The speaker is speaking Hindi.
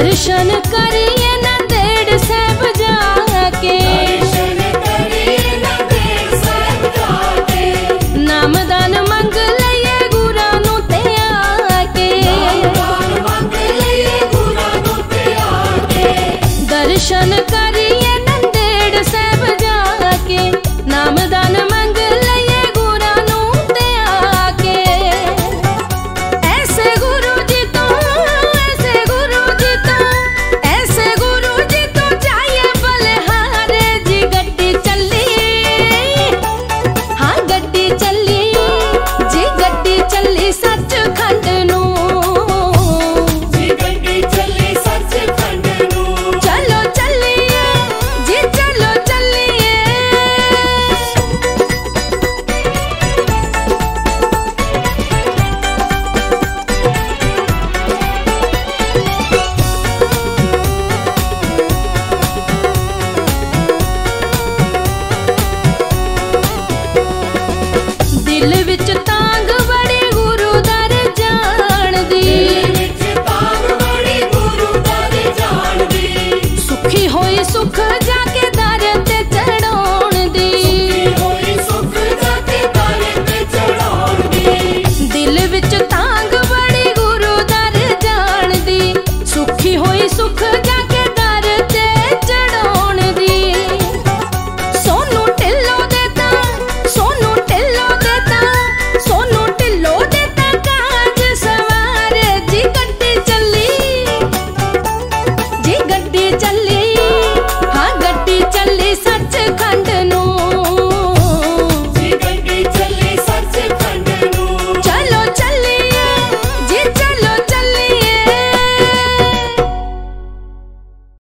दर्शन करे। ਵਿੱਚ